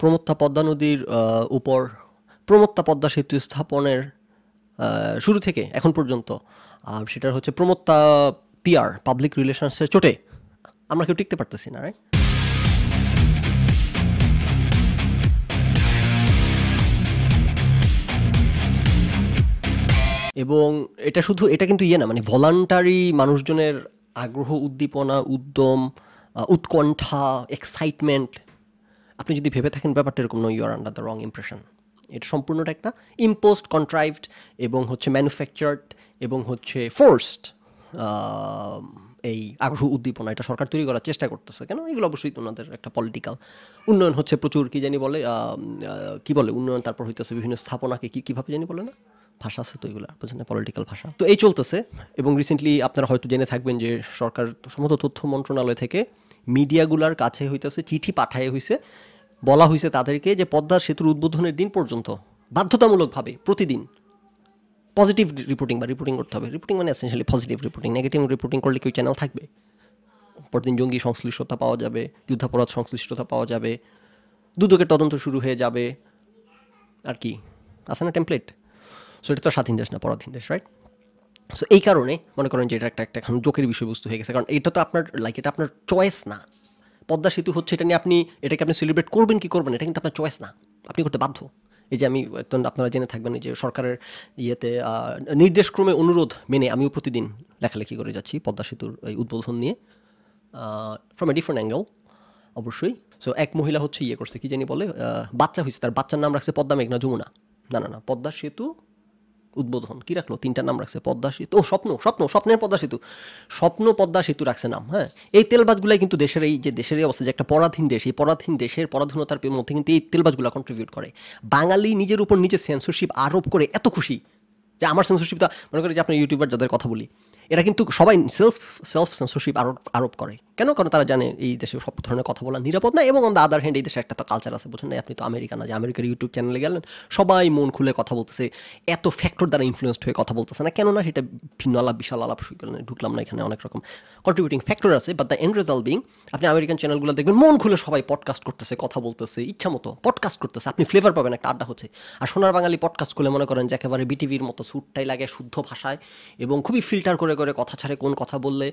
প্রমত্তা পদ্মা নদীর উপর প্রমত্তা পদ্মা সেতু স্থাপনের শুরু থেকে এখন পর্যন্ত। আর সেটার হচ্ছে প্রমত্তা পিআর পাবলিক রিলেশনসের চোটে। আমরা কেউ টিকতে পারতেছি না রাইট এবং এটা শুধু, এটা কিন্তু ইয়ে না মানে ভলান্টারি মানুষজনের আগ্রহ, উদ্দীপনা, উদ্যম উৎকণ্ঠা এক্সাইটমেন্ট আপনি যদি ভেবে থাকেন ব্যাপারটা এরকম নয় you are under the wrong impression এটা সম্পূর্ণটা একটা ইম্পোস্ট কন্ট্রাইভড এবং হচ্ছে ম্যানুফ্যাকচার্ড এবং হচ্ছে ফোর্সড এই আগ্রহ উদ্দীপনা এটা সরকার তৈরি করার চেষ্টা করতেছে। কেন? এগুলো অবশ্যই ওনাদের একটা পলিটিক্যাল উন্নয়ন হচ্ছে প্রচুর, কী জানি বলে কি বলে উন্নয়ন তারপর হইতেছে বিভিন্ন স্থাপনাকে কী, কীভাবে জানি বলে না? ভাষা আছে তো এগুলো, বুঝেন পলিটিক্যাল ভাষা। তো এই চলতেছে এবং রিসেন্টলি আপনারা হয়তো জেনে থাকবেন যে সরকার সম্ভবত তথ্য মন্ত্রণালয় থেকে মিডিয়াগুলার কাছে হইতেছে, চিঠি পাঠায় হইছে, বলা হয়েছে তাদেরকে যে পদ্মা সেতুর উদ্বোধনের দিন পর্যন্ত, বাধ্যতামূলকভাবে, প্রতিদিন পজিটিভ রিপোর্টিং বা রিপোর্টিং করতে হবে। রিপোর্টিং মানে essentially positive reporting negative reporting করলে কি ওই চ্যানেল থাকবে? পরদিন জঙ্গি সংশ্লিষ্টতা পাওয়া যাবে, যুদ্ধাপরাধ সংশ্লিষ্টতা পাওয়া যাবে, দুদকের তদন্ত শুরু হয়ে যাবে, আর কি? আছে না টেমপ্লেট সো এটা তো স্বাধীন দেশ না পরাধীন দেশ রাইট সো এই কারণে মনে করেন যে এটা একটা একটা এখন জোকের বিষয়বস্তু হয়ে গেছে। কারণ এটা তো আপনার লাইক এটা আপনার চয়েস না। পদ্মা সেতু হচ্ছে এটা নিয়ে আপনি, এটাকে আপনি সেলিব্রেট করবেন কি করবেন এটা কিন্তু আপনার চয়েস না। আপনি করতে বাধ্য। এই যে আমি আপনারা জেনে থাকবেন যে সরকারের ইয়েতে নির্দেশক্রমে অনুরোধ মেনে আমিও প্রতিদিন লেখালেখি করে যাচ্ছি পদ্মা সেতুর এই উদ্বোধন নিয়ে ফ্রম এ ডিফারেন্ট অ্যাঙ্গেল অবশ্যই। সো এক মহিলা হচ্ছে ইয়ে করছে, কি জানি বলে বাচ্চা হয়েছে, তার বাচ্চার নাম রাখছে পদ্মা মেঘনা যমুনা। না না না, পদ্মা সেতু উদ্বোধন? কি রাখল? তিনটা নাম রাখছে, পদ্মা সেতু। ও, স্বপ্ন স্বপ্ন, স্বপ্নের পদ্মা সেতু। স্বপ্ন পদ্মা সেতু রাখছে নাম হ্যাঁ? এই তেলবাজগুলাই কিন্তু দেশের এই যে দেশের এই অবস্থা, যে একটা পরাধীন দেশ, এই পরাধীন দেশের পরাধীনতার মধ্যে কিন্তু এই তেলবাজগুলো কন্ট্রিবিউট করে। বাঙালি নিজের উপর নিজের সেন্সরশিপ আরোপ করে এত খুশি। যে আমার সেন্সরশিপটা মনে করি যে আপনার ইউটিউবার যাদের কথা বলি এরা কিন্তু সবাই সেলফ সেলফ সেন্সরশিপ আরোপ আরোপ করে। কেন? কারণ তারা জানে এই দেশে সব ধরনের কথা বলা নিরাপদ না এবং অন দ্য আদার হ্যান্ড এই দেশে একটা তো কালচার আছে, বুঝেন না আপনি তো আমেরিকা না যে আমেরিকার ইউটিউব চ্যানেলে গেলেন, সবাই মন খুলে কথা বলতেছে, এত ফ্যাক্টর দ্বারা ইনফ্লুয়েসড হয়ে কথা বলতেছে না। কেননা সেটা ভিন্ন আলাপ, বিশাল আলাপ ঢুকলাম না এখানে অনেক রকম কন্ট্রিবিউটিং ফ্যাক্টর আছে but the end result being আপনি আমেরিকান চ্যানেলগুলো দেখবেন, মন খুলে সবাই পডকাস্ট করতেছে, কথা বলতেছে, ইচ্ছা মতো পডকাস্ট করতেছে। আপনি ফ্লেভার পাবেন, একটা আড্ডা হচ্ছে। আর সোনার বাঙালি পডকাস্ট খুলে মনে করেন যে একেবারে বিটিভির মতো সুটটাই লাগে, শুদ্ধ ভাষায় এবং খুবই ফিল্টার করে করে কথা ছাড়ে কোন কথা বললে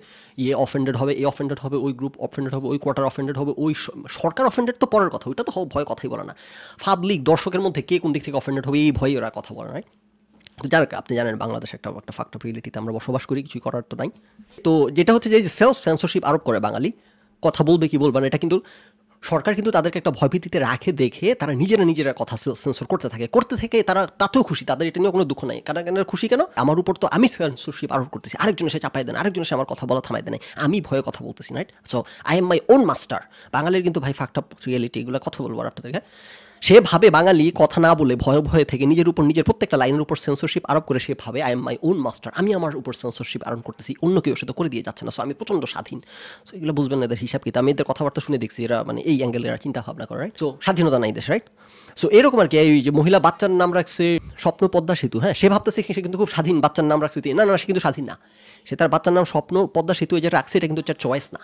ইয়ে অফেন্ডেড হবে, এ অফেন্ডেড হবে, ওই গ্রুপ অফেন্ডেড হবে, ওই কোয়ার্টার অফেন্ডেড হবে, ওই সরকার অফেন্ডেড তো পরের কথা, ওইটা তো ভয় কথাই বলে না। পাবলিক দর্শকের মধ্যে কে কোন দিক থেকে অফেন্ডেড হবে, এই ভয়ে ওরা কথা বলে তো যার আপনি জানেন বাংলাদেশ একটা একটা ফাক্ট অফ রিয়েলিটিতে আমরা বসবাস করি, কিছুই করার তো নাই। তো যেটা হচ্ছে যে সেলফ সেন্সরশিপ আরোপ করে বাঙালি, কথা বলবে কি বলবে না, এটা কিন্তু সরকার কিন্তু তাদেরকে একটা ভয়ভীতিতে রাখে, দেখে তারা নিজেরা নিজেরা কথা সেন্সর করতে থাকে। করতে থেকে তারা তাতেও খুশি, তাদের এটা নিয়ে কোনো দুঃখ নাই। কারণ কেন, খুশি কেন? আমার উপর তো আমি সেন্সরশিপ আরোপ করতেছি। আরেকজন সে চাপাই দেন আরেকজন সে আমার কথা বলা থামাই দেন আমি ভয়ে কথা বলতেছি right so I am my own master বাঙালির কিন্তু ভাই ফাক্ট রিয়েলিটি এগুলো কথা বলব আপনাদেরকে। সে ভাবে বাঙালি কথা না বলে ভয়ে ভয়ে থেকে নিজের উপর নিজের প্রত্যেকটা লাইনের উপর সেন্সরশিপ আরোপ করে সে ভাবে I am my own master আমি আমার উপর সেন্সরশিপ আরোপ করতেছি অন্য কেউ সেটা করে দিয়ে যাচ্ছে না। সো আমি প্রচণ্ড স্বাধীন। সো এগুলো বুঝবেন না এদের হিসাব কি আমি এদের কথাবার্তা শুনে দেখছি এরা মানে এই অ্যাঙ্গেলে এরা চিন্তা ভাবনা করে রাইট সো স্বাধীনতা নাই দেশ রাইট সো এরকম আর কি, এই যে মহিলা বাচ্চার নাম রাখছে স্বপ্ন পদ্মা সেতু হ্যাঁ? সে ভাবতেছে সে কিন্তু খুব স্বাধীন বাচ্চার নাম রাখছে না না সে কিন্তু স্বাধীন না। সে তার বাচ্চার নাম স্বপ্ন পদ্মা সেতু এই যে রাখছে, এটা কিন্তু চয়েস না।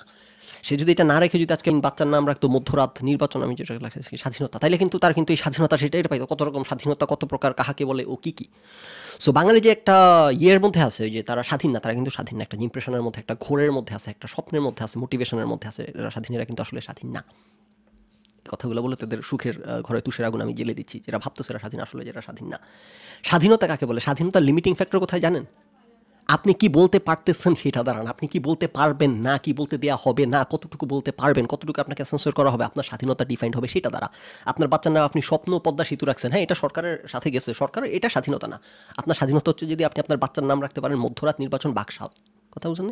সে যদি এটা না রেখে যদি আজকে বাচ্চার নাম রাখতো মধ্যরাত নির্বাচন, আমি যেটা লেখেছি, স্বাধীনতা, তাইলে কিন্তু তার কিন্তু এই স্বাধীনতা সেটাই পাইতো, কত রকম স্বাধীনতা, কত প্রকার, কাহাকে বলে, ও কি কি। সো বাঙালি যে একটা ইয়ের মধ্যে আছে যে তারা স্বাধীন না, তারা কিন্তু স্বাধীন না, একটা ইমপ্রেশনের মধ্যে, একটা ঘোরের মধ্যে আছে, একটা স্বপ্নের মধ্যে আছে মোটিভেশনের মধ্যে আছে, এরা স্বাধীন এরা কিন্তু আসলে স্বাধীন না। কথাগুলো বলে তাদের সুখের ঘরে তুষের আগুন আমি জেলে দিচ্ছি যেটা ভাবতেছে এরা স্বাধীন, আসলে যেটা স্বাধীন না। স্বাধীনতা কাকে বলে? স্বাধীনতার লিমিটিং ফ্যাক্টর কোথায় জানেন? আপনি কি বলতে পারতেছেন সেটা দাঁড়ান। আপনি কি বলতে পারবেন না, কি বলতে দেওয়া হবে না, কতটুকু বলতে পারবেন, কতটুকু আপনাকে সেন্সর করা হবে, আপনার স্বাধীনতা ডিফাইন্ড হবে সেটা দ্বারা আপনার বাচ্চার নাম আপনি স্বপ্ন পদ্মা সেতু রাখছেন। হ্যাঁ এটা সরকারের সাথে গেছে। সরকারের এটা স্বাধীনতা না। আপনার স্বাধীনতা হচ্ছে যদি আপনি আপনার বাচ্চার নাম রাখতে পারেন, মধ্যরাত নির্বাচন বাকশাল। কথা বুঝছেন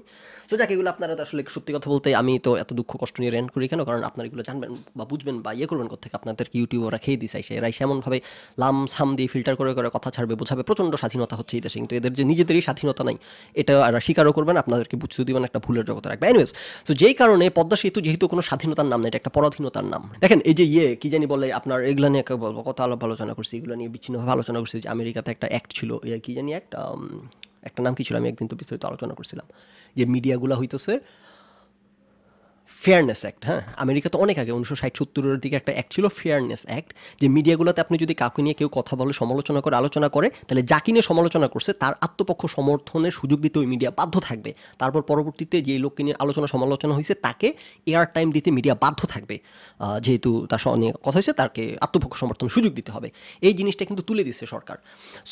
সো যাক, এগুলো আপনারা আসলে সত্যি কথা বলতে আমি তো এত দুঃখ কষ্ট নিয়ে রেন্ট করি কেন? কারণ আপনারা এগুলো জানবেন বা বুঝবেন বা ইয়ে করবেন কোথেকে আপনাদের ইউটিউব ওরা খেয়ে দিছে? এরা এমনভাবে লাম সাম দিয়ে ফিল্টার করে করে কথা ছাড়বে, বোঝাবে। প্রচণ্ড স্বাধীনতা হচ্ছে এই দেশে, কিন্তু এদের যে নিজেদেরই স্বাধীনতা নাই, এটা এরা স্বীকারও করবেন আপনাদেরকে বুঝতে দিবেন, একটা ভুলের জগতে রাখবে। এনিওয়েজ তো যেই কারণে পদ্মা সেতু যেহেতু কোনো স্বাধীনতার নাম না এটা একটা পরাধীনতার নাম। দেখেন, এই যে ইয়ে কি জানি বলে আপনার, এগুলো নিয়ে বলব কত আলাপ আলোচনা করছি, এগুলো নিয়ে বিচ্ছিন্নভাবে আলোচনা করছি, যে আমেরিকাতে একটা অ্যাক্ট ছিল ইয়ে কি জানি একটা একটা নাম কি ছিল? আমি একদিন তো বিস্তারিত আলোচনা করছিলাম। যে মিডিয়াগুলো হইতেছে ফেয়ারনেস অ্যাক্ট হ্যাঁ? আমেরিকাতে অনেক আগে, উনিশশো ষাট সত্তরের দিকে একটা অ্যাক্ট ছিল ফেয়ারনেস অ্যাক্ট যে মিডিয়াগুলোতে আপনি যদি কাউকে নিয়ে কেউ কথা বলে, সমালোচনা করে, আলোচনা করে, তাহলে যাকে নিয়ে সমালোচনা করছে, তার আত্মপক্ষ সমর্থনের সুযোগ দিতে ওই মিডিয়া বাধ্য থাকবে। তারপর পরবর্তীতে যে লোককে নিয়ে আলোচনা, সমালোচনা হয়েছে, তাকে এয়ার টাইম দিতে মিডিয়া বাধ্য থাকবে। যেহেতু তার সঙ্গে কথা হয়েছে, তাকে আত্মপক্ষ সমর্থনের সুযোগ দিতে হবে। এই জিনিসটা কিন্তু তুলে দিচ্ছে সরকার।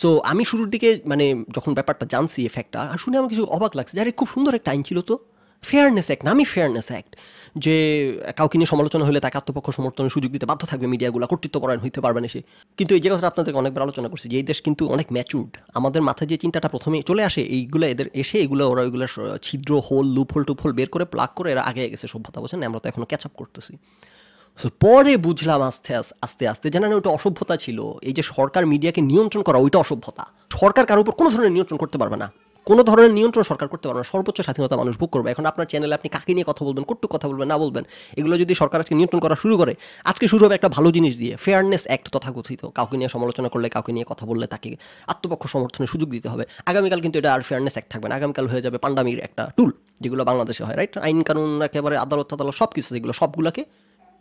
সো আমি শুরুর দিকে মানে যখন ব্যাপারটা জানছি এফেক্টটা আর শুনে আমার কিছু অবাক লাগছে যারা খুব সুন্দর একটা আইন ছিল তো। ফেয়ারনেস অ্যাক্ট নামই ফেয়ারনেস অ্যাক্ট যে কাউকে নিয়ে সমালোচনা হলে তাকে আত্মপক্ষ সমর্থনের সুযোগ দিতে বাধ্য থাকবে মিডিয়াগুলো, কর্তৃত্বপরায়ণ হইতে পারবে না সে। কিন্তু এই যে কথাটা আপনাদেরকে অনেকবার আলোচনা করছি যে এই দেশ কিন্তু অনেক ম্যাচুর্ড আমাদের মাথায় যে চিন্তাটা প্রথমে চলে আসে, এইগুলো এদের এসে এগুলো ওরা ওইগুলো ছিদ্র হোল টুপ হোল বের করে প্লাগ করে এরা আগে গেছে সভ্যতা বলছেন আমরা তো এখনও ক্যাচ আপ করতেছি। সো পরে বুঝলাম আস্তে আস্তে আস্তে জানেন ওইটা অসভ্যতা ছিল, এই যে সরকার মিডিয়াকে নিয়ন্ত্রণ করা ওইটা অসভ্যতা। সরকার কারোর উপর কোনো ধরনের নিয়ন্ত্রণ করতে পারবে না। কোনো ধরনের নিয়ন্ত্রণ সরকার করতে পারবে না। সর্বোচ্চ স্বাধীনতা মানুষ ভোগ করবে। এখন আপনার চ্যানেলে আপনি কাকে নিয়ে কথা বলবেন, কটুক কথা বলবেন, না বলবেন, এগুলো যদি সরকার আজকে নিয়ন্ত্রণ করা শুরু করে, আজকে শুরু হবে একটা ভালো জিনিস দিয়ে ফেয়ারনেস অ্যাক্ট তথাকথিত। কাউকে নিয়ে সমালোচনা করলে, কাউকে নিয়ে কথা বললে তাকে আত্মপক্ষ সমর্থনের সুযোগ দিতে হবে। আগামীকাল কিন্তু এটা আর ফেয়ারনেস অ্যাক্ট থাকবে না। আগামীকাল হয়ে যাবে পান্ডামির একটা টুল যেগুলো বাংলাদেশে হয় রাইট আইন কানুন, একেবারে আদালত আদালত সব কিছু যেগুলো সবগুলোকে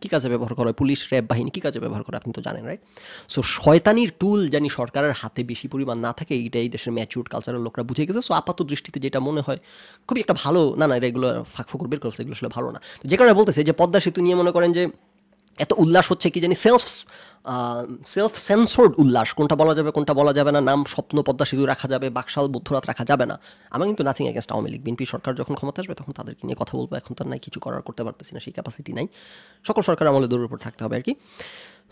কী কাজে ব্যবহার করা হয়? পুলিশ, র্যাব, বাহিনী কী কাজে ব্যবহার করে? আপনি তো জানেন রাইট সো শয়তানির টুল জানি সরকারের হাতে বেশি পরিমাণ না থাকে এইটা এই দেশের ম্যাচিউর কালচারের লোকরা বুঝে গেছে। সো আপাত দৃষ্টিতে যেটা মনে হয়, খুবই একটা ভালো, না না এগুলো ফাঁক ফুকুর বের করছে, এগুলো আসলে ভালো না। যে কারণে বলতেছে যে পদ্মা সেতু নিয়ে মনে করেন যে এত উল্লাস হচ্ছে কি জানি সেলফ সেলফ সেন্সর্ড উল্লাস, কোনটা বলা যাবে, কোনটা বলা যাবে না, নাম স্বপ্ন পদ্মা সেতু রাখা যাবে, বাকশাল বুদ্ধরাত রাখা যাবে না। আমি কিন্তু nothing against Awami League, BNP সরকার যখন ক্ষমতা আসবে তখন তাদেরকে নিয়ে কথা বলব, এখন তার নাই, কিছু করার করতে পারতেছি না, সেই ক্যাপাসিটি নাই। সকল সরকার আমলে দূরের উপর থাকতে হবে আর কি।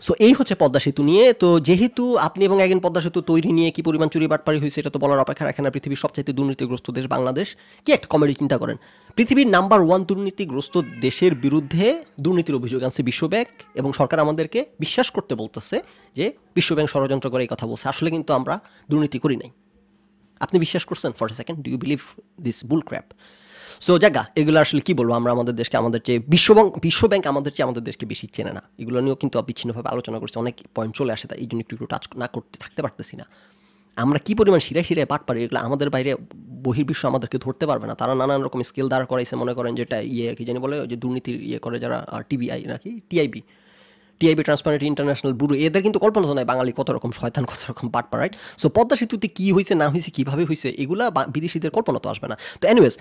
সো এই হচ্ছে পদ্মা সেতু নিয়ে। তো যেহেতু আপনি এবং একজন পদ্মা সেতু তৈরি নিয়ে কি পরিমাণ চুরি বাটপারি হয়েছে, এটা তো বলার অপেক্ষা রাখে না। পৃথিবীর সবচাইতে দুর্নীতিগ্রস্ত দেশ বাংলাদেশ। কি একটা কমেডি চিন্তা করেন। পৃথিবীর নাম্বার ওয়ান দুর্নীতিগ্রস্ত দেশের বিরুদ্ধে দুর্নীতির অভিযোগ আনছে বিশ্বব্যাংক এবং সরকার আমাদেরকে বিশ্বাস করতে বলতেছে যে বিশ্বব্যাংক ষড়যন্ত্র করে এই কথা বলছে। আসলে কিন্তু আমরা দুর্নীতি করি নাই। আপনি বিশ্বাস করছেন? For second do you believe this bull crap so জায়গা, এগুলো আসলে কি বলব? আমরা আমাদের দেশকে আমাদের চেয়ে বিশ্বব্যাংক বিশ্বব্যাংক আমাদের চেয়ে আমাদের দেশকে বেশি চেনে না। এগুলো নিয়েও কিন্তু অবিচ্ছিন্নভাবে আলোচনা করছে। অনেক পয়েন্ট চলে আসে তাই এই জন্য একটু একটু টাচ না করতে, থাকতে পারতেছি না। আমরা কী পরিমাণ শিরায় শিরায় পাট পারি এগুলো আমাদের বাইরে বহির্বিশ্ব আমাদেরকে ধরতে পারবে না। তারা নানান রকম স্কিল দাঁড় করাইছে, মনে করেন যেটা ইয়ে কি জানি বলে যে দুর্নীতির ইয়ে করে যারা টিবিআই নাকি? TIB TIB transparent international bureau, এদের কিন্তু কল্পনা নাই বাঙালি কত রকম শয়তান, কত রকম পাট রাইট সো পদ্মা সেতুতে কী হয়েছে, না হয়েছে, কীভাবে হয়েছে, এগুলা বিদেশিদের কল্পনা তো আসবে না। তো এনিওয়েজ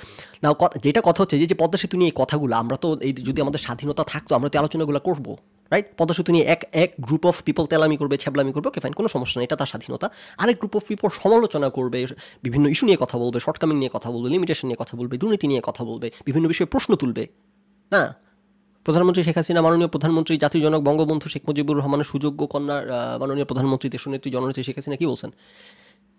না যেটা কথা হচ্ছে যে পদ্মা সেতু নিয়ে এই কথাগুলো, আমরা তো এই যদি আমাদের স্বাধীনতা থাকতো, আমরা তো আলোচনাগুলো করব রাইট পদ্মা সেতু নিয়ে এক এক গ্রুপ অফ পিপল তেলামি করবে, ছ্যাবলামি করবে ওকে ফাইন কোনো সমস্যা নেই, এটা তার স্বাধীনতা। আরেক গ্রুপ অফ পিপল সমালোচনা করবে, বিভিন্ন ইস্যু নিয়ে কথা বলবে শর্টকামিং নিয়ে কথা বলবে লিমিটেশন নিয়ে কথা বলবে, দুর্নীতি নিয়ে কথা বলবে, বিভিন্ন বিষয়ে প্রশ্ন তুলবে হ্যাঁ প্রধানমন্ত্রী শেখ হাসিনা, মাননীয় প্রধানমন্ত্রী, জাতীয় জনক বঙ্গবন্ধু শেখ মুজিবুর রহমানের সুযোগ্য কন্যা মাননীয় প্রধানমন্ত্রী, দেশনেত্রী, জননেত্রী শেখ হাসিনা কি বলছেন?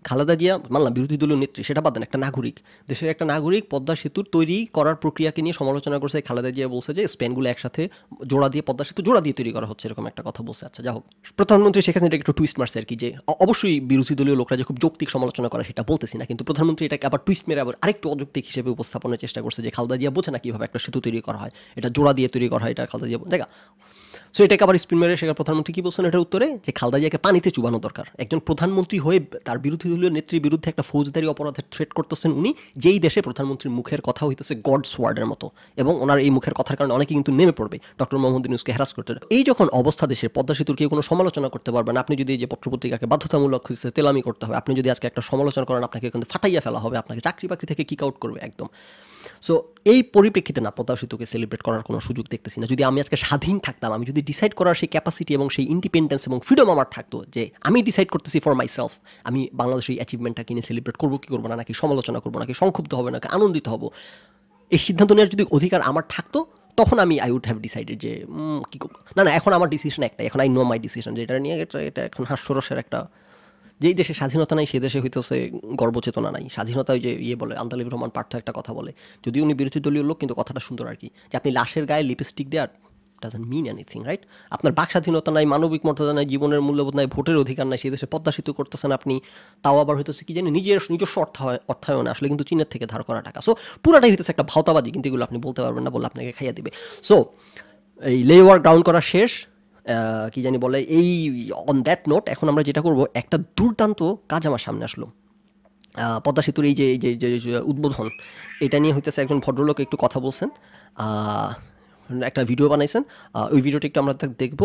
খালেদা জিয়া মানলাম বিরোধী দলীয় নেত্রী, সেটা বাদ দেন, একটা নাগরিক। দেশের একটা নাগরিক পদ্মা সেতুর তৈরি করার প্রক্রিয়াকে নিয়ে সমালোচনা করছে খালেদা জিয়া, বলছে যে স্পেনগুলো একসাথে জোড়া দিয়ে, পদ্মা সেতু জোড়া দিয়ে তৈরি করা হচ্ছে, এরকম একটা কথা বলছে। আচ্ছা যা হোক। প্রধানমন্ত্রী শেখ হাসিনা একটু টুইস্ট মারছে আর কি, যে অবশ্যই বিরোধী দলীয় লোকরা যে খুব যৌক্তিক সমালোচনা করে, সেটা বলতেছি না, কিন্তু প্রধানমন্ত্রী এটাকে আবার টুইস্ট মেরে আবার আরেকটু অযৌক্তিক হিসেবে উপস্থাপনের চেষ্টা করছে, যে খালেদা জিয়া বোঝে না কীভাবে একটা সেতু তৈরি করা হয়, এটা জোড়া দিয়ে তৈরি করা হয়, এটা খালেদা জিয়া দেখা সো এটাকে আবার স্পিন মেরে সেখানে প্রধানমন্ত্রী কি বলছেন? এটার উত্তরে যে খালদা জিয়াকে পানিতে চুবানো দরকার। একজন প্রধানমন্ত্রী হয়ে তার বিরোধী দলীয় নেত্রীর বিরুদ্ধে একটা ফৌজদারি অপরাধের থ্রেট করতেছেন উনি, যেই দেশে প্রধানমন্ত্রীর মুখের কথা হইতেছে গডস ওয়ার্ডের মতো। এবং ওনার এই মুখের কথার কারণে অনেকে কিন্তু নেমে পড়বে ডক্টর মোহাম্মদ ইউনুসকে হ্যারাস করতে। এই যখন অবস্থা দেশে পদ্মা সেতুর কেউ কোনো সমালোচনা করতে পারবেন আপনি যদি এই যে পত্রপত্রিকাকে বাধ্যতামূলক হচ্ছে তেলামি করতে হবে, আপনি যদি আজকে একটা সমালোচনা করেন, আপনাকে কিন্তু ফাটাইয়া ফেলা হবে, আপনাকে চাকরি বাকরি থেকে কিক আউট করবে একদম। সো এই পরিপ্রেক্ষিতে না পদ্মা সেতুকে সেলিব্রেট করার কোনো সুযোগ দেখতেছি না। যদি আমি আজকে স্বাধীন থাকতাম, আমি যদি ডিসাইড করার সেই ক্যাপাসিটি এবং সেই ইন্ডিপেন্ডেন্স এবং ফ্রিডম আমার থাকতো যে আমি ডিসাইড করতেছি ফর মাই সেলফ আমি বাংলাদেশের এই অ্যাচিভমেন্টটা কিনে সেলিব্রেট করব, কি করব না, নাকি সমালোচনা করব, নাকি সংক্ষুব্ধ হবে, নাকি আনন্দিত হব। এই সিদ্ধান্ত নেওয়ার যদি অধিকার আমার থাকতো, তখন আমি আই উড হ্যাভ ডিসাইডেড যে কী করব? না না, এখন আমার ডিসিশন একটাই, এখন আই নো মাই ডিসিশন যে এটা নিয়ে এটা এটা এখন হাস্যরসের একটা যেই দেশে স্বাধীনতা নাই, সে দেশে হইতেছে গর্বচেতনা নাই। স্বাধীনতা যে ইয়ে বলে, আন্তালিব রহমান পার্থ একটা কথা বলে যদি উনি বিরোধী দলীয় লোক, কিন্তু কথাটা সুন্দর আর কি। যে আপনি লাশের গায়ে লিপস্টিক দেওয়ার ডাজেন্ট মিন এনিথিং রাইট আপনার বাক স্বাধীনতা নাই, মানবিক মর্যাদা নাই, জীবনের মূল্যবোধ নাই, ভোটের অধিকার নাই, সেই দেশে পদ্মা সেতু করতেছেন আপনি, তাও আবার হইতেছে কি জানি, নিজের নিজস্ব অর্থায় অর্থায়নে আসলে কিন্তু চীনের থেকে ধার করা টাকা। সো পুরাটাই হইতেছে একটা ভাওতাবাদী কিন্তু এগুলো আপনি বলতে পারবেন না বলে আপনাকে খাইয়া দিবে। সো এই লেওয়ার গ্রাউন্ড করা শেষ কি জানি বলে, এই অন দ্যাট নোট এখন আমরা যেটা করব, একটা দুর্দান্ত কাজ আমার সামনে আসলো। পদ্মা সেতুর এই যে এই যে উদ্বোধন, এটা নিয়ে হইতেছে একজন ভদ্রলোক একটু কথা বলছেন। একটা ভিডিও বানাইছেন ওই ভিডিওটি একটু আমরা দেখব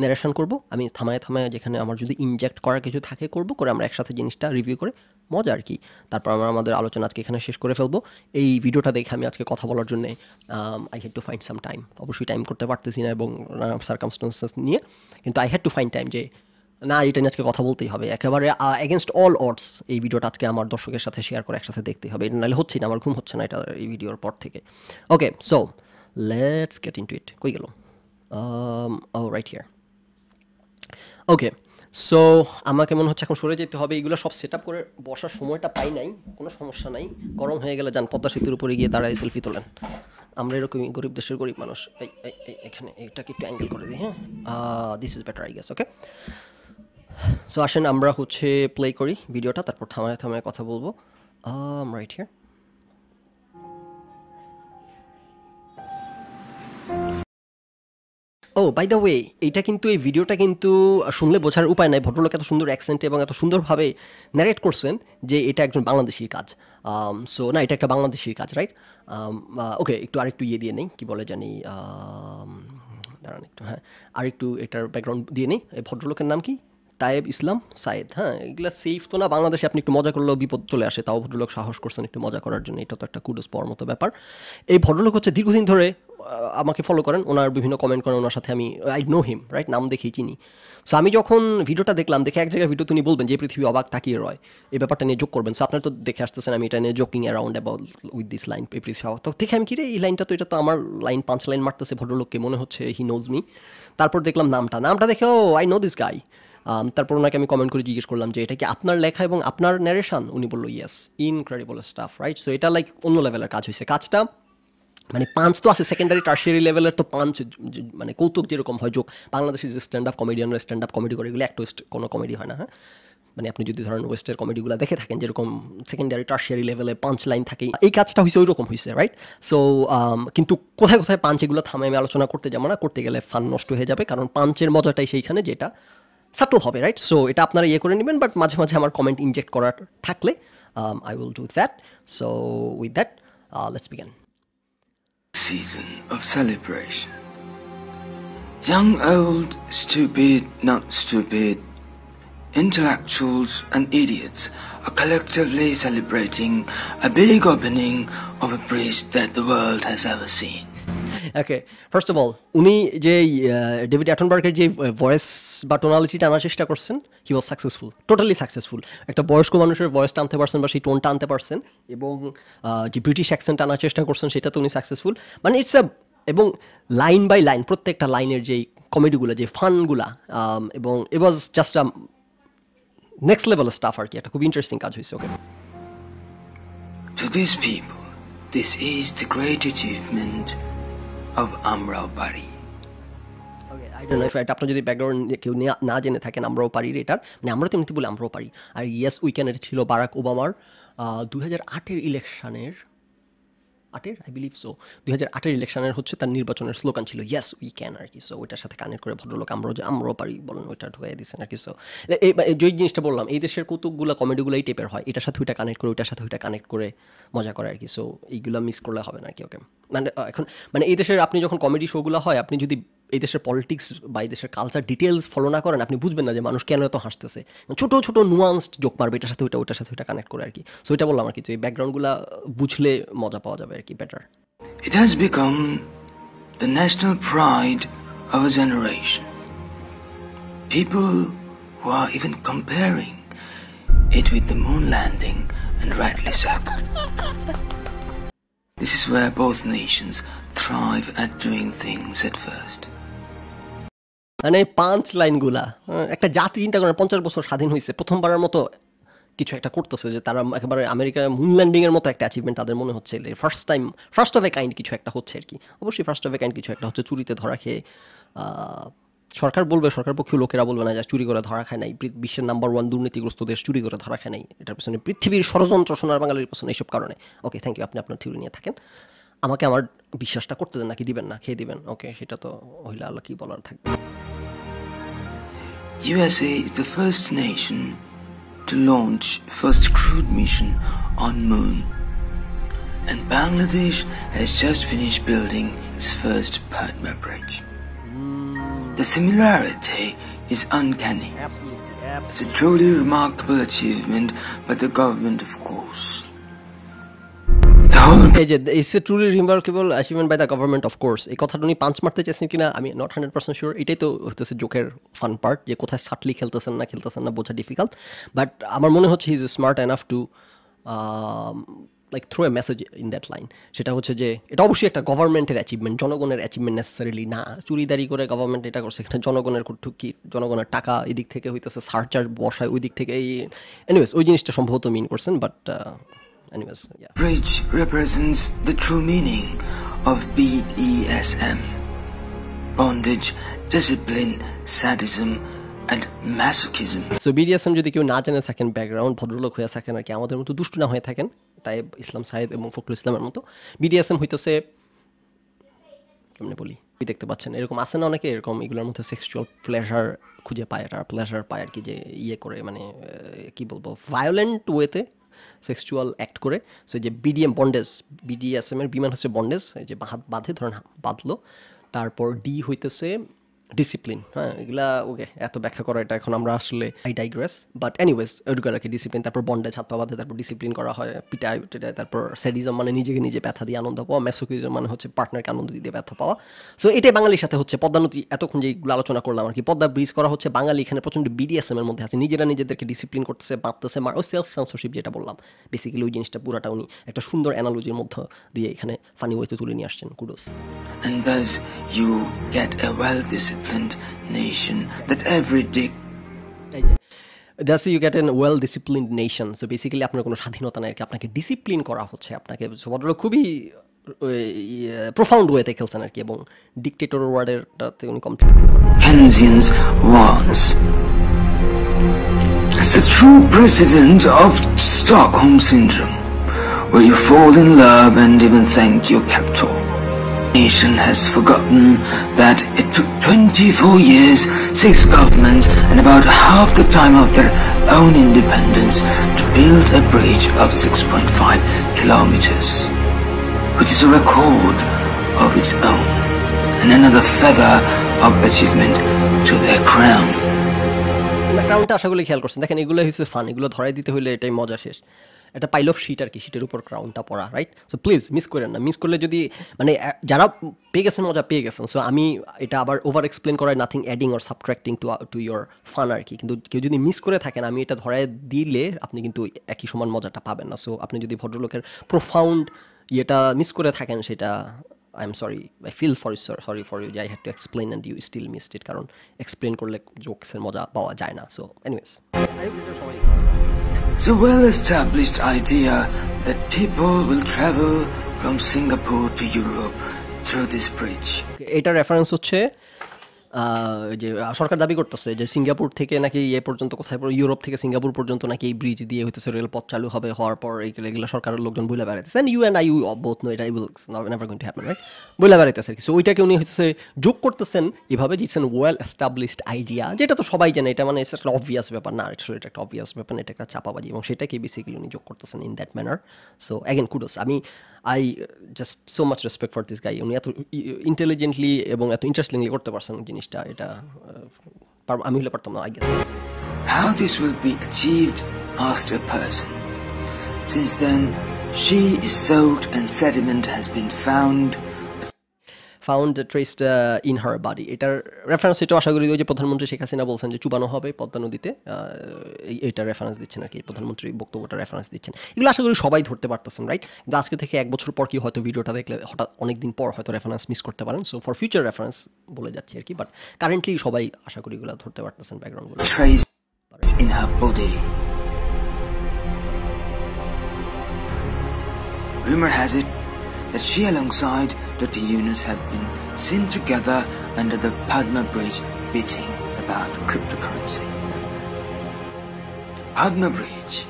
ন্যারেশন করব। আমি থামায় থামায় যেখানে আমার যদি ইনজেক্ট করার কিছু থাকে করব, করে আমরা একসাথে জিনিসটা রিভিউ করে মজা আর কি। তারপর আমরা আমাদের আলোচনা আজকে এখানে শেষ করে ফেলব। এই ভিডিওটা দেখে আমি আজকে কথা বলার জন্য I had to find some time অবশ্যই টাইম করতে পারতেছি না এবং সার্কামস্টান্সেস নিয়ে, কিন্তু I had to find time যে, না, এটা নিয়ে আজকে কথা বলতেই হবে। একেবারে এগেনস্ট অল অডস এই ভিডিওটা আজকে আমার দর্শকের সাথে শেয়ার করে একসাথে দেখতেই হবে। এটা নাহলে হচ্ছে না, আমার ঘুম হচ্ছে না এটা, এই ভিডিওর পর থেকে। Okay so get into it কই গেল ও রাইট হিয়ার ওকে সো আমাকে মনে হচ্ছে এখন সরে যেতে হবে। এইগুলো সব সেট আপ করে বসার সময়টা পাই নাই। কোনো সমস্যা নাই। গরম হয়ে গেলে যান, পদ্মা সেতুর উপরে গিয়ে দাঁড়ায় সেলফি তোলেন। আমরা এরকমই গরিব দেশের গরিব মানুষ। এই এখানে এটাকে একটু অ্যাঙ্গেল করে দিই হ্যাঁ? This is better I guess okay so আসেন, আমরা হচ্ছে প্লে করি ভিডিওটা, তারপর থামায় থামায় কথা বলব। Right here oh by the way এইটা কিন্তু এই ভিডিওটা কিন্তু শুনলে বোঝার উপায় নাই। ভদ্রলোক এত সুন্দর অ্যাক্সেন্ট এবং এত সুন্দরভাবে ন্যারেট করছেন যে এটা একজন বাংলাদেশির কাজ। সো না এটা একটা বাংলাদেশির কাজ রাইট ওকে একটু আরেকটু ইয়ে দিয়ে নেই কি বলে জানি um, দাঁড়ান একটু হ্যাঁ। আর একটু এটার ব্যাকগ্রাউন্ড দিয়ে নেই। এই ভদ্রলোকের নাম কি? তায়েব ইসলাম সাইদ হ্যাঁ? এগুলো সেফ তো না, বাংলাদেশে আপনি একটু মজা করলেও বিপদ চলে আসে, তাও ভদ্রলোক সাহস করছেন একটু মজা করার জন্য, এটা তো একটা কুডোস পাওয়ার মতো ব্যাপার। এই ভদ্রলোক হচ্ছে দীর্ঘদিন ধরে আমাকে ফলো করেন, ওনার বিভিন্ন কমেন্ট করেন, ওনার সাথে আমি আই নো হিম রাইট নাম দেখেই চিনি। সো আমি যখন ভিডিওটা দেখলাম, দেখে এক জায়গায় ভিডিও তিনি বলবেন যে পৃথিবী অবাক, তাকিয়ে রয়। এই ব্যাপারটা নিয়ে যোগ করবেন। সো আপনার তো দেখে আসতেছেন, আমি এটা নিয়ে joking around about with this line এই পৃথিবী তো দেখে আমি, কি রে, এই লাইনটা তো, এটা তো আমার লাইন পাঁচ লাইন মারতেছে ভদ্রলোককে, মনে হচ্ছে হি নোজ মি তারপর দেখলাম নামটা নামটা দেখে oh I know this guy তারপর ওনাকে আমি কমেন্ট করে জিজ্ঞেস করলাম যে, এটা কি আপনার লেখা এবং আপনার ন্যারেশন উনি বলল yes incredible stuff right so এটা লাইক অন্য লেভেলের কাজ হয়েছে কাজটা মানে পাঞ্চ তো আছে সেকেন্ডারি টার্সিয়ারি লেভেলের তো পাঞ্চ মানে কৌতুক যেরকম হয় যোগ বাংলাদেশের যে স্ট্যান্ড আপ কমেডিয়ানরা স্ট্যান্ড আপ কমেডি করে, এগুলো একটা কোনো কমেডি হয় না হ্যাঁ? মানে আপনি যদি ধরেন ওয়েস্টের কমেডিগুলো দেখে থাকেন, যেরকম সেকেন্ডারি টার্সিয়ারি লেভেলে পাঁচ লাইন থাকে, এই কাজটা হয়েছে ওই রকম হয়েছে রাইট সো কিন্তু কোথায় কোথায় পাঞ্চ এগুলো থামে আমি আলোচনা করতে যাব না, করতে গেলে ফান নষ্ট হয়ে যাবে, কারণ পাঞ্চের মজাটাই সেইখানে, যেটা সাটল হবে রাইট সো এটা আপনারা ইয়ে করে নেবেন বাট মাঝে মাঝে আমার কমেন্ট ইনজেক্ট করার থাকলে I will do that so with that let's begin season of celebration. Young, old, stupid, not stupid, intellectuals and idiots are collectively celebrating a big opening of a bridge that the world has ever seen. Okay first of all উনি যে David অ্যাটনবার্গের যে voice বা টোনালিটিটা আনার চেষ্টা করছেন he was successful totally successful একটা বয়স্ক মানুষের ভয়েসটা আনতে পারছেন বা সেই টোনটা আনতে পারছেন এবং যে ব্রিটিশ অ্যাকসেন্ট আনার চেষ্টা করছেন সেটা তো উনি সাকসেসফুল মানে ইটস আ এবং লাইন বাই লাইন প্রত্যেকটা লাইনের যেই কমেডিগুলো যে ফানগুলা এবং it was just a next level stuff আর কি একটা খুব ইন্টারেস্টিং কাজ হয়েছে okay To these people, this is the great achievement of Amrao Bari. I don't আপনার যদি ব্যাকগ্রাউন্ড কেউ না জেনে থাকেন আমরাও পারি এটার মানে আমরা তো এমনিতে বলি আমরাও পারি আর ইয়েস উইকেন্ড ছিল বারাক ওবামার দু হাজার আটের ইলেকশনের আটের আই বিলিভ সো দুই হাজার আটের ইলেকশনের হচ্ছে তার নির্বাচনের স্লোগান ছিল ইয়েস উই ক্যান আর কি। সো ওইটার সাথে কানেক্ট করে ভদ্রলোক আমরাও যে আমরাও পারি বলেন, ওইটা ঢুকাই দিচ্ছেন আর কি। সো এই যেই জিনিসটা বললাম, এই দেশের কৌতুকগুলো কমেডিগুলো এই টাইপের হয়। এটার সাথে ওইটা কানেক্ট করে, ওইটার সাথে ওইটা কানেক্ট করে মজা করে আর কি। সো এইগুলো মিস করলে হবে না আর কি ওকে মানে এখন মানে এই দেশের আপনি যখন কমেডি শোগুলো হয়, আপনি যদি এই দেশের পলিটিক্স বা এই দেশের কালচার ডিটেলস ফলো না করেন, আপনি বুঝবেন না যে মানুষ কেন এত হাসতেছে। ছোটো ছোটো নুয়ান্সড যোগ পারবে এটার সাথে ওইটা, ওইটার সাথে ওইটা কানেক্ট করে আর কি। সো এটা বললাম আর কি যে ব্যাকগ্রাউন্ডগুলো বুঝলে মজা পাওয়া যাবে আর কি better it has become the national pride of a generation people who are even comparing it with the moon landing and rightly suck This is where both nations thrive at doing things at first. মানে পাঁচ লাইনগুলা একটা জাতি চিন্তা করেন, পঞ্চাশ বছর স্বাধীন হয়েছে প্রথমবারের মতো কিছু একটা করতেছে যে তারা একেবারে আমেরিকা মুন ল্যান্ডিংয়ের মতো একটা অ্যাচিভমেন্ট তাদের মনে হচ্ছে first time first of a kind কিছু একটা হচ্ছে আর কি। অবশ্যই ফার্স্ট অফ এ কাইন্ড কিছু একটা হচ্ছে, চুরিতে ধরা খেয়ে সরকার বলবে, সরকার পক্ষীয় লোকেরা বলবে না যে চুরি করে ধরা খায় নাই বিশ্বের নাম্বার ওয়ান দুর্নীতিগ্রস্ত দেশ চুরি করে ধরা খায় নাই, এটার পেছনে পৃথিবীর ষড়যন্ত্র সোনার বাঙালির পেছনে এইসব কারণে। ওকে থ্যাংক ইউ আপনি আপনার থিওরি নিয়ে থাকেন। আমাকে আমার বিশ্বাসটা করতে দেন নাকি দিবেন না, খেয়ে দিবেন। ওকে সেটা তো হইলে আল্লাহ কি বলার থাকবে। USA is the first nation to launch first crewed mission on moon. And Bangladesh has just finished building its first Padma Bridge. The similarity is uncanny. Absolutely. It's a truly remarkable achievement by the government, of course. এই যে it's a truly remarkable achievement by the government of course এই কথাটা উনি পাঁচ মারতে চেয়েছেন কিনা, আমি নট হান্ড্রেড পার্সেন্ট শিওর এটাই তো হতেছে জোকের ফান পার্ট যে কোথায় সাটলি খেলতেছেন না খেলতেছেন না বোঝা ডিফিকাল্ট বাট আমার মনে হচ্ছে he's smart enough to like throw a message in that line সেটা হচ্ছে যে, এটা অবশ্যই একটা গভর্নমেন্টের অ্যাচিভমেন্ট জনগণের অ্যাচিভমেন্ট নেসেসারিলি না। চুরিদারি করে গভর্নমেন্ট এটা করছে এখানে জনগণের কি জনগণের টাকা এদিক থেকে হইতেছে সারচার্জ বসায় ওই দিক থেকে এই এনিওয়েজ ওই জিনিসটা সম্ভবত মিন করছেন but anyways yeah bridge represents the true meaning of BDSM bondage, discipline, sadism, and masochism. So BDSM যদি কেউ না জেনে থাকেন ব্যাকগ্রাউন্ড ভদ্রলোক হয়ে থাকেন আর কি আমাদের মতো দুষ্টু না হয়ে থাকেন তাই ইসলাম সাহেদ এবং ফখরুল ইসলামের মতো বিডিএসএম হইতেছে কেমনে বলি? দেখতে পাচ্ছেন এরকম আছে না অনেকে? এরকম এগুলোর মধ্যে সেক্সুয়াল প্লেজার খুঁজে পায় আর প্লেজার পায় আর কি যে ইয়ে করে মানে কি বলব ভায়োলেন্ট ওয়েতে সেক্সুয়াল অ্যাক্ট করে। সো যে বিডিএম বন্ডেজ বিডিএসএম এর বিমান হচ্ছে বন্ডেজ এই যে বাঁধে ধরেন বাঁধলো। তারপর ডি হইতেছে ডিসিপ্লিন হ্যাঁ এগুলা, ওকে, এত ব্যাখ্যা করা, এটা এখন আমরা আসলে আই ডাইগ্রেস বাট এনিওয়েজ ওইগুলো আর কি ডিসিপ্লিন তারপর বন্ডেজ হাত পা তারপর ডিসিপ্লিন করা হয়, পিটায় টিটায় তারপর স্যাডিজম মানে নিজেকে নিজে ব্যথা দিয়ে আনন্দ পাওয়া মেসোকিজম মানে হচ্ছে পার্টনারকে আনন্দ দিয়ে ব্যথা পাওয়া। সো এটাই বাঙালির সাথে হচ্ছে, পদ্মা নদী, এতক্ষণ যেগুলো আলোচনা করলাম আর কি, পদ্মা ব্রিজ করা হচ্ছে, বাঙালি এখানে প্রচণ্ড বিডিএসএম এর মধ্যে আছে, নিজেরা নিজেদেরকে ডিসিপ্লিন করতেছে, বাঁধতেছে মার ও সেলফ সেন্সরশিপ যেটা বললাম বেসিক্যালি ওই জিনিসটা পুরাটা উনি একটা সুন্দর অ্যানালজির মধ্যে দিয়ে এখানে ফানি ওয়েতে তুলে নিয়ে আসছেন kudos And thus you get a well-disciplined nation that every যে just you get an well discipline nation so basically আপনার কোনো স্বাধীনতা নেই আপনাকে ডিসিপ্লিন করা হচ্ছে আপনাকে ভদ্রলোক খুবই প্রোফাউন্ড ওয়েতে খেলছেন আর কি এবং ডিকটেটর ওয়ার্ডেরটাতে উনি complete Keynesians wants. It's the true precedent of Stockholm Syndrome, where you fall in love and even thank your captor. Nation has forgotten that it took 24 years, six governments, and about half the time of their own independence to build a bridge of 6.5 kilometers, which is a record of its own, and another feather of achievement to their crown. ক্রাউনটা আশা করি খেয়াল করছেন দেখেন এগুলো হচ্ছে fun এগুলো ধরাই দিতে হলে এটাই মজা শেষ একটা পাইল অফ শিট আর কি শিটের উপর ক্রাউনটা পড়া রাইট সো প্লিজ মিস করেন না। মিস করলে যদি মানে যারা পেয়ে গেছেন, মজা পেয়ে গেছেন। সো আমি এটা আবার ওভার এক্সপ্লেন করায় nothing adding or subtracting to to your fun আর কি কিন্তু কেউ যদি মিস করে থাকেন, আমি এটা ধরায় দিলে আপনি কিন্তু একই সমান মজাটা পাবেন না। সো আপনি যদি ভদ্রলোকের প্রোফাউন্ড ইয়েটা মিস করে থাকেন, সেটা I am sorry I feel for sorry for you I had to explain and you still missed it কারণ এক্সপ্লেন করলে জোকসের মজা পাওয়া যায় না। So anyways It's a well-established idea that people will travel from Singapore to Europe through this bridge. এটা reference হচ্ছে আহ, যে সরকার দাবি করতেছে যে সিঙ্গাপুর থেকে নাকি ইয়ে পর্যন্ত কোথায় ইউরোপ থেকে সিঙ্গাপুর পর্যন্ত নাকি এই ব্রিজ দিয়ে হইতেছে রেলপথ চালু হবে, হওয়ার পর এগুলো সরকারের লোকজন বইলা বেড়াইতেছে। And you I you both know এটা উইল নেভার বেড়াইতেছে সো ওইটাকে উনি হইতেছে যোগ করতেছেন এভাবে যে it's an well established idea যেটা তো সবাই জানে, এটা মানে একটা অবভিয়াস ব্যাপার না আসলে এটা একটা অবভিয়াস ব্যাপার এটা একটা চাপাবাজি এবং সেটাকে বেসিক্যালি উনি যোগ করতেছেন in that manner so again kudos আমি I just so much respect for this guy উনি এত ইন্টেলিজেন্টলি এবং এত ইন্টারেস্টিংলি করতে পারছেন জিনিসটা এটা আহ, পার- আমি হলে পারতাম না I guess How this will be achieved asked a person. Since then, she is soaked and sediment has been found found traced in her body এটার রেফারেন্স এটা আশা করি ওই যে প্রধানমন্ত্রী শেখ হাসিনা বলছেন যে চুবানো হবে পদ্মা নদীতে এইটা রেফারেন্স দিচ্ছেন আর কি প্রধানমন্ত্রী বক্তব্যটা রেফারেন্স দিচ্ছেন। এগুলো আশা করি সবাই ধরতে পারতেছেন রাইট কিন্তু আজকে থেকে এক বছর পর কি হয়তো ভিডিওটা দেখলে হঠাৎ অনেক দিন পর হয়তো রেফারেন্স মিস করতে পারেন। সো ফর ফিউচার রেফারেন্স বলে যাচ্ছি আর কি বাট কারেন্টলি সবাই আশা করি এগুলো ধরতে পারতেছেন ব্যাকগ্রাউন্ডগুলো in her body. Rumor has it that she alongside Dr. Eunice had been seen together under the Padma Bridge bitching about cryptocurrency. Padma Bridge,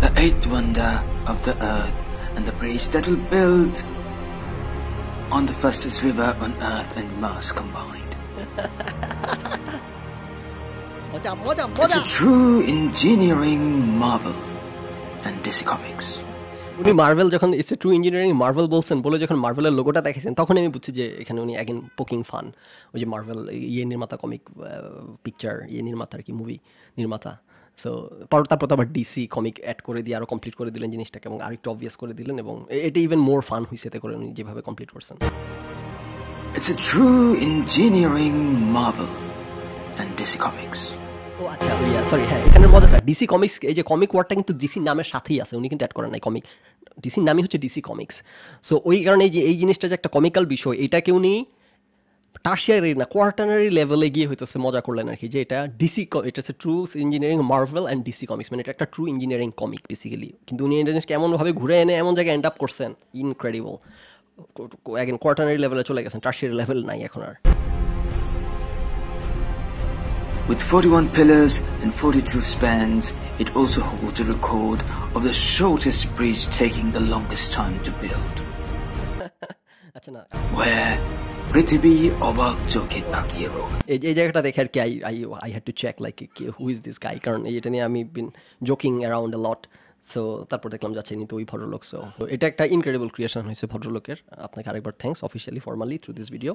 the eighth wonder of the earth and the bridge that'll build on the fastest river on earth and Mars combined. it's a true engineering marvel and DC Comics. উনি Marvel যখন it's true engineering Marvel বলছেন বলে যখন মার্ভেলের লোগোটা দেখেছেন তখন আমি বুঝছি যে এখানে উনি অ্যাগেন পোকিং ফান ওই যে মার্ভেল ইয়ে নির্মাতা কমিক পিকচার ইয়ে নির্মাতা আর কি মুভি নির্মাতা সো তারপর তো আবার ডিসি কমিক অ্যাড করে দিয়ে আরও কমপ্লিট করে দিলেন জিনিসটাকে এবং আরেকটু অবভিয়াস করে দিলেন এবং এটা ইভেন মোর ফান হয়েছে এতে করে উনি যেভাবে কমপ্লিট করছেন It's a true engineering marvel. And DC Comics. ও আচ্ছা ইয়া সরি হ্যাঁ এখানের মজাটা ডিসি কমিক্স এই যে কমিক ওয়ার্ডটা কিন্তু ডিসি নামের সাথেই আছে, উনি কিন্তু অ্যাড করেন নাই কমিক ডিসির নামই হচ্ছে ডিসি কমিক্স সো ওই কারণে যে এই জিনিসটা যে একটা কমিক্যাল বিষয়, এটাকে উনি টার্সিয়ারি না কোয়ার্টানারি লেভেলে গিয়ে হইতেছে মজা করলেন আর কি যে এটা ডিসি এটা হচ্ছে true engineering Marvel and DC comics মানে এটা একটা ট্রু ইঞ্জিনিয়ারিং কমিক বেসিক্যালি কিন্তু উনি এটা জিনিসকে এমনভাবে ঘুরে এনে এমন জায়গায় এন্ড আপ করছেন ইনক্রেডিবল একদিন কোয়ার্টানারি লেভেলে চলে গেছেন টার্সিয়ারি লেভেল নাই এখন আর। With 41 pillars and 42 spans, it also holds a record of the shortest bridge taking the longest time to build. আচ্ছা Where Prithibi Obak Jokit Akiro. এই এই জায়গাটা দেখে আর কি I I I had to check like who is this guy কারণ এটা নিয়ে আমি been joking around a lot so তারপর দেখলাম যাচ্ছে নি তো ওই ভদ্রলোক সো এটা একটা ইনক্রেডিবল ক্রিয়েশন হয়েছে ভদ্রলোকের। আপনাকে আরেকবার thanks officially formally through this video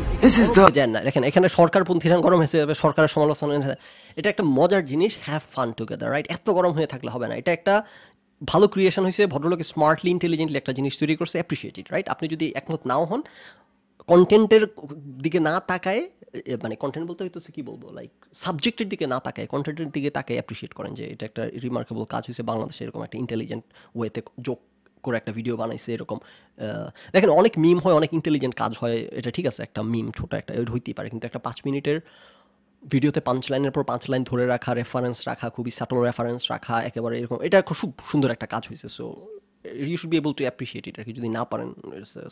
দেখেন না দেখেন এখানে সরকারপন্থীরা গরম হয়েছে এবার সরকারের সমালোচনা এটা একটা মজার জিনিস হ্যাভ ফান টুগেদার রাইট এত গরম হয়ে থাকলে হবে না। এটা একটা ভালো ক্রিয়েশন হয়েছে ভদ্রলোক স্মার্টলি ইন্টেলিজেন্টলি একটা জিনিস তৈরি করছে অ্যাপ্রিসিয়েটেড রাইট আপনি যদি একমত নাও হন কন্টেন্টের দিকে না তাকায় মানে কন্টেন্ট বলতে হইতেছে কি বলব? লাইক সাবজেক্টের দিকে না তাকায় কন্টেন্টের দিকে তাকায় অ্যাপ্রিসিয়েট করেন যে এটা একটা রিমার্কেবল কাজ হয়েছে বাংলাদেশে এরকম একটা ইন্টেলিজেন্ট ওয়েতে যোগ করে একটা ভিডিও বানাইছে এরকম দেখেন অনেক মিম হয়, অনেক ইন্টেলিজেন্ট কাজ হয়, এটা ঠিক আছে, একটা মিম ছোট একটা, এটা হইতেই পারে, কিন্তু একটা পাঁচ মিনিটের ভিডিওতে পাঁচ লাইনের পর পাঁচ লাইন ধরে রাখা রেফারেন্স রাখা, খুবই সাটল রেফারেন্স রাখা, একেবারে এরকম, এটা খুব সুন্দর একটা কাজ হয়েছে so you should be able to appreciate আর কি, যদি না পারেন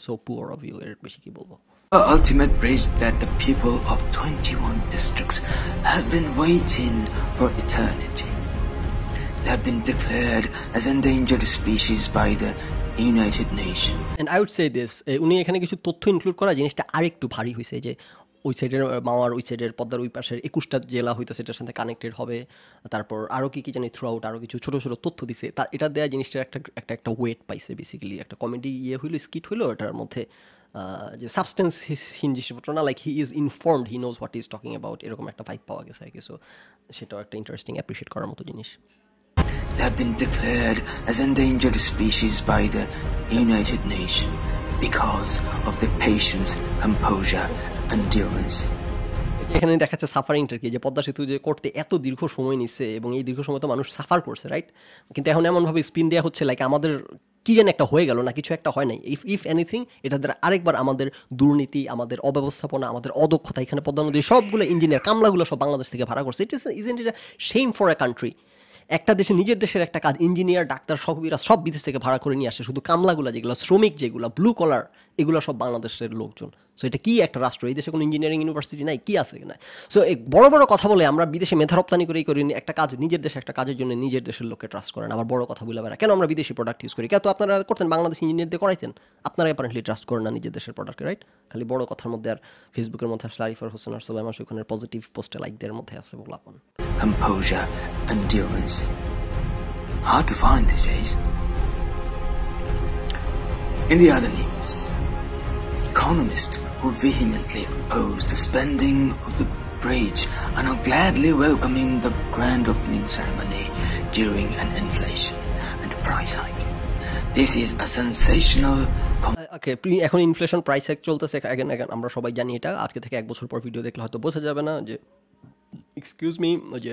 সো পুয়ার অফ ইউ এর বেশি কি বলব ultimate bridge that the people of 21 districts have been waiting for eternity. They have been declared as endangered species by the United Nations. And I would say this উনি এখানে কিছু তথ্য include করা জিনিসটা আরেকটু ভারী হয়েছে যে ওই সাইডের মাওয়ার ওই সাইডের পদ্মার ওই পাশের একুশটা জেলা হইতেছে এটার সাথে কানেক্টেড হবে। তারপর আরও কি কি জানি থ্রু আউট আরও কিছু ছোটো ছোটো তথ্য দিছে। তা, এটা দেওয়া জিনিসটার একটা একটা একটা ওয়েট পাইছে বেসিক্যালি একটা কমেডি ইয়ে হইল স্কিট হইল, এটার মধ্যে যে সাবস্টেন্স হিন জিনিসপত্র না like he is informed he knows what is talking about এরকম একটা ভাইব পাওয়া গেছে আর কি। সো সেটাও একটা ইন্টারেস্টিং অ্যাপ্রিসিয়েট করার মতো জিনিস। They have been declared as endangered species by the United Nations because of their patience, composure, endurance. এখানে দেখাচ্ছে সাফারিংটা কি যে পদ্মা সেতু যে করতে এত দীর্ঘ সময় নিচ্ছে এবং এই দীর্ঘ সময় তো মানুষ সাফার করছে রাইট কিন্তু এখন এমনভাবে স্পিন দেওয়া হচ্ছে লাইক আমাদের কি যেন একটা হয়ে গেল না কিছু একটা হয় নাই। ইফ ইফ এনিথিং এটা দ্বারা আরেকবার আমাদের দুর্নীতি আমাদের অব্যবস্থাপনা আমাদের অদক্ষতা এখানে পদ্মা নদী সবগুলো ইঞ্জিনিয়ার কামলাগুলো সব বাংলাদেশ থেকে ভাড়া করছে। ইট ইস ইজেন্ট এটা সেম ফর এ কান্ট্রি একটা দেশে, নিজের দেশের একটা কাজ ইঞ্জিনিয়ার ডাক্তার সবইরা সব বিদেশ থেকে ভাড়া করে নিয়ে আসে। শুধু কামলাগুলো যেগুলো, শ্রমিক যেগুলো ব্লু কলার এগুলো সব বাংলাদেশের লোকজন। সো এটা কি একটা রাষ্ট্র? এই দেশে কোনো ইঞ্জিনিয়ারিং ইউনিভার্সিটি নাই? কি আছে না সো এই বড় বড় কথা বলে আমরা বিদেশে মেধা রপ্তানি করেই করি একটা কাজ নিজের দেশে একটা কাজের জন্য নিজের দেশের লোককে ট্রাস্ট করেন। আবার বড় কথা বলে বেড়া কেন আমরা বিদেশি প্রোডাক্ট ইউজ করি? কেন তো আপনারা করতেন বাংলাদেশ ইঞ্জিনিয়ার দিয়ে করাইতেন? আপনারা অ্যাপারেন্টলি ট্রাস্ট করেন না নিজের দেশের প্রোডাক্টকে রাইট খালি বড় কথার মধ্যে আর ফেসবুকের মধ্যে আসলে আরিফার হোসেন আর সোলাইমান সুখানের পজিটিভ পোস্টে লাইকদের মধ্যে আছে these days. In the other news, economists who vehemently oppose the spending of the bridge are now gladly welcoming the grand opening ceremony during an inflation and a price hike. This is a sensational okay এখন inflation price এক চলতেছে এখন এখন আমরা সবাই জানি এটা আজকে থেকে এক বছর পর ভিডিও দেখলে হয়তো বোঝা যাবে না যে এক্সকিউজ মি যে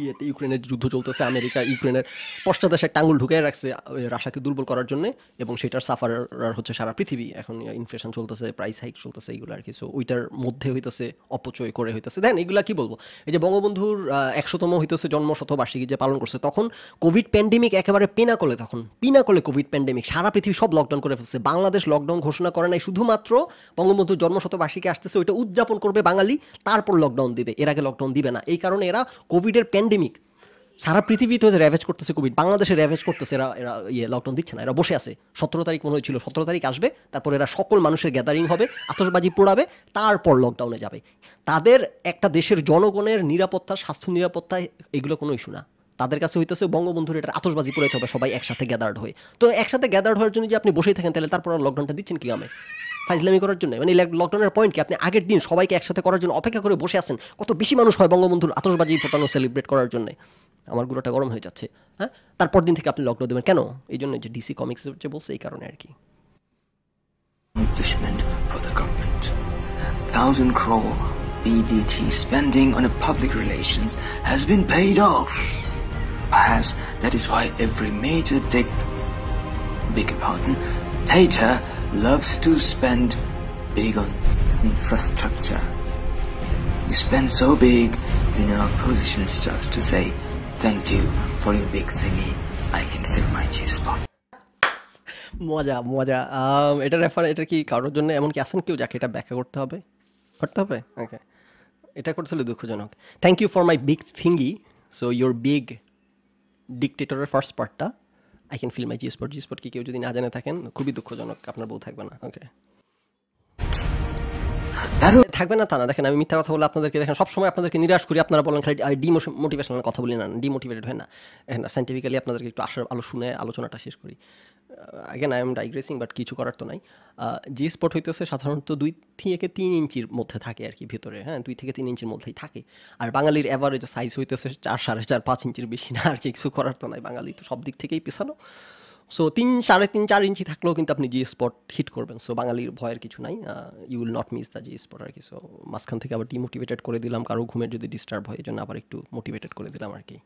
ইয়েতে ইউক্রেনের যুদ্ধ চলতেছে, আমেরিকা, ইউক্রেনের পশ্চাদেশে একটা আঙুল ঢুকে রাখছে রাশাকে দুর্বল করার জন্য, এবং সেটার সাফার হচ্ছে সারা পৃথিবী। এখন ইনফ্লেশন চলতেছে প্রাইস হাইক চলতেছে, এইগুলো আর কি। সো ওইটার মধ্যে হইতেছে, অপচয় করে হইতেছে। দেন এগুলা কি বলব? এই যে বঙ্গবন্ধুর একশোতম হইতেছে জন্ম শতবার্ষিকী যে পালন করছে, তখন কোভিড প্যান্ডেমিক একেবারে পিনাকলে তখন পিনাকলে কোভিড প্যান্ডেমিক সারা পৃথিবী সব লকডাউন করে ফেলছে। বাংলাদেশ লকডাউন ঘোষণা করে নাই, শুধুমাত্র বঙ্গবন্ধুর জন্ম শতবার্ষিকী আসতেছে, ওইটা উদযাপন করবে বাঙালি, তারপর লকডাউন দিবে। এর আগে লকডাউন দিবে না। এই কারণে এরা কোভিডের প্যান্ডেমিক সারা পৃথিবীতে র্যাভেজ করতেছে কোভিড বাংলাদেশে র্যাভেজ করতেছে এরা এরা ইয়ে লকডাউন দিচ্ছে না, এরা বসে আছে। সতেরো তারিখ মনে হয়েছিল, সতেরো তারিখ আসবে, তারপর এরা সকল মানুষের গ্যাদারিং হবে আতসবাজি পোড়াবে, তারপর লকডাউনে যাবে। তাদের একটা দেশের জনগণের নিরাপত্তা, স্বাস্থ্য নিরাপত্তা, এগুলো কোনো ইস্যু না। তাদের কাছে হইতেছে বঙ্গবন্ধুর এটা আতসবাজি পড়াইতে হবে, সবাই একসাথে গ্যাদার্ড হয়ে। তো একসাথে গ্যাদার্ড হওয়ার জন্য যে আপনি বসেই থাকেন, তাহলে তারপর লকডাউনটা দিচ্ছেন কি আমি ফাইজলামি করার জন্য। মানে লকডাউনের পয়েন্ট কি? আপনি আগের দিন সবাইকে একসাথে করার জন্য অপেক্ষা করে বসে আছেন। কত বেশি মানুষ হয় বঙ্গবন্ধুর আতসবাজি ফোটানো সেলিব্রেট করার জন্য। আমার গুঁড়োটা গরম হয়ে যাচ্ছে হ্যাঁ? তারপর দিন থেকে আপনি লকডাউন দেবেন। কেন? এই জন্য যে ডিসি কমিক্স যে বলছে এই কারণে আর কি। BDT spending on a public relations has been paid off. Perhaps that is why every major dick, your pardon, Tater loves to spend big on infrastructure. You spend so big, you know, opposition starts to say, thank you for your big thingy. I can fill my G-spot. মজা মজা এটা refer এটা কি কারোর জন্য এমন কি আছেন কেউ যাকে এটা ব্যাখ্যা করতে হবে করতে হবে ওকে এটা করতে হলে দুঃখজনক thank you for my big thingy so your big ডিকটেটরের first পার্টটা I can feel my G spot G spot কি কেউ যদি না জানে থাকেন, খুবই দুঃখজনক, আপনার বউ থাকবে না ওকে থাকবে না তা না। দেখেন, আমি মিথ্যা কথা বলে আপনাদেরকে, দেখেন, সবসময় আপনাদেরকে নিরাশ করি। আপনারা বলেন, খালি ডিমোটিভেশনাল কথা বলি না ডিমোটিভেটেড হয় না। সাইন্টিফিক্যালি আপনাদেরকে একটু আসার আলো শুনে আলোচনাটা শেষ করি। Again I am digressing but কিছু করার তো নাই। জি স্পট হইতেছে সাধারণত দুই থেকে তিন ইঞ্চির মধ্যে থাকে আর কি ভিতরে হ্যাঁ? দুই থেকে তিন ইঞ্চির মধ্যেই থাকে। আর বাঙালির অ্যাভারেজ সাইজ হইতেছে চার সাড়ে চার পাঁচ ইঞ্চির বেশি না, আর কিছু করার তো নাই বাঙালি, তো সব দিক থেকেই পেছানো। সো তিন সাড়ে তিন চার ইঞ্চি থাকলেও কিন্তু আপনি জি স্পট হিট করবেন। সো বাঙালির ভয়ের কিছু নাই। You will not miss the G spot আর কি। সো মাঝখান থেকে আবার ডিমোটিভেটেড করে দিলাম কারও ঘুমের যদি ডিস্টার্ব হয় এই জন্য আবার একটু মোটিভেটেড করে দিলাম আর কি।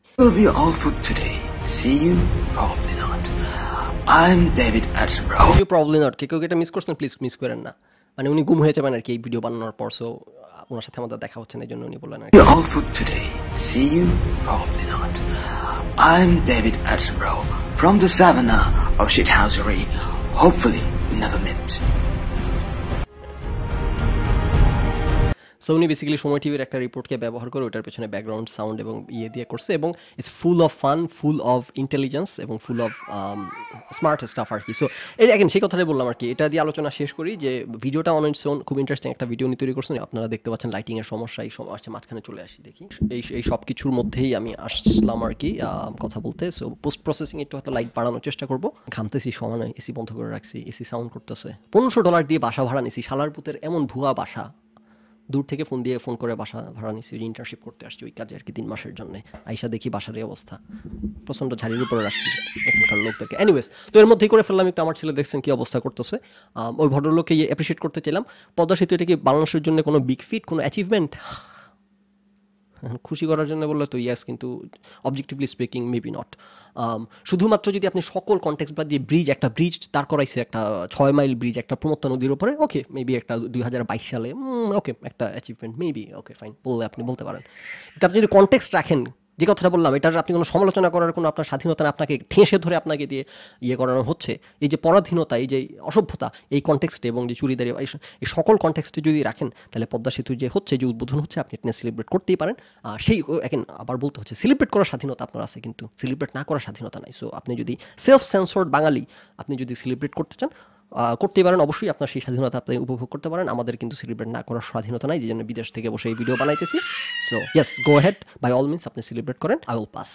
প্রবলেম নট কেউ কেউ এটা মিস করছেন? প্লিজ মিস করেন না। মানে উনি গুম হয়ে যাবেন আর কি এই ভিডিও বানানোর পর সো ওনার সাথে আমাদের দেখা হচ্ছে না এই জন্য উনি বললেন আর all for today. See you? Probably not. I'm David Attenborough from the savannah of shithousery. Hopefully, we never met. So উনি বেসিক্যালি সময় টিভির একটা রিপোর্টকে ব্যবহার করে ওটার পেছনে ব্যাকগ্রাউন্ড সাউন্ড এবং ইয়ে দিয়ে করছে এবং it's full of fun full of intelligence এবং ফুল অফ স্মার্ট স্টাফ আর কি। সো এই এখন সেই কথাটাই বললাম আর কি। এটা দিয়ে আলোচনা শেষ করি যে ভিডিওটা অন ওন খুব ইন্টারেস্টিং একটা ভিডিও উনি তৈরি করছেন। আপনারা দেখতে পাচ্ছেন লাইটিংয়ের সমস্যা, এই সমস্যা মাঝখানে চলে আসি দেখি। এই এই সব কিছুর মধ্যেই আমি আসলাম আর কি কথা বলতে। সো পোস্ট প্রসেসিং একটু হয়তো লাইট বাড়ানোর চেষ্টা করব। ঘামতেছি সমানে এসি বন্ধ করে রাখছি এসি সাউন্ড করতেছে। পনেরোশো ডলার দিয়ে বাসা ভাড়া নিছি, শালার পুতের এমন ভুয়া বাসা। দূর থেকে ফোন দিয়ে ফোন করে বাসা ভাড়া ওই ইন্টার্নশিপ করতে আসছি ওই কাজে আর কি তিন মাসের জন্য। আইসা দেখি বাসারই অবস্থা। প্রচণ্ড ঝাড়ির উপরে রাখছি এখানকার লোকদেরকে। এনিওয়েজ তো এর মধ্যেই করে ফেললাম একটু আমার ছেলে দেখছেন কি অবস্থা করতেছে। ওই ভদ্রলোককে অ্যাপ্রিসিয়েট করতে চাইলাম। পদ্মা সেতু এটা কি বাংলাদেশের জন্য কোনো বিগ ফিট কোনো অ্যাচিভমেন্ট খুশি করার জন্য বললে তো ইয়াস কিন্তু অবজেক্টিভলি স্পিকিং মেবি নট শুধুমাত্র যদি আপনি সকল কন্টেক্স বাদ দিয়ে ব্রিজ একটা ব্রিজ তার করাইছে একটা ছয় মাইল ব্রিজ একটা প্রমত্তা নদীর উপরে ওকে মেবি একটা দুই হাজার বাইশ সালে ওকে একটা অ্যাচিভমেন্ট মেবি ওকে ফাইন বললে আপনি বলতে পারেন। কিন্তু আপনি যদি কন্টেক্সট রাখেন যে কথাটা বললাম, এটার আপনি কোনো সমালোচনা করার কোনো আপনার স্বাধীনতা আপনাকে ঠেসে ধরে আপনাকে দিয়ে ইয়ে করানো হচ্ছে। এই যে পরাধীনতা, এই যে অসভ্যতা, এই কন্টেক্সটে এবং যে চুরিদারি এই সকল কন্টেক্সটে যদি রাখেন, তাহলে পদ্মা সেতু যে হচ্ছে, যে উদ্বোধন হচ্ছে, আপনি এটা সেলিব্রেট করতেই পারেন। আর সেই এখন আবার বলতে হচ্ছে সেলিব্রেট করার স্বাধীনতা আপনার আছে, কিন্তু সেলিব্রেট না করার স্বাধীনতা নাই। সো আপনি যদি সেলফ সেন্সর্ড বাঙালি, আপনি যদি সেলিব্রেট করতে চান আহ, করতেই পারেন। অবশ্যই আপনার সেই স্বাধীনতা আপনি উপভোগ করতে পারেন। আমাদের কিন্তু সেলিব্রেট না করার স্বাধীনতা নাই যে জন্য বিদেশ থেকে বসে এই ভিডিও বানাইতেছি। So yes go head by all means আপনি সেলিব্রেট করেন। I will pass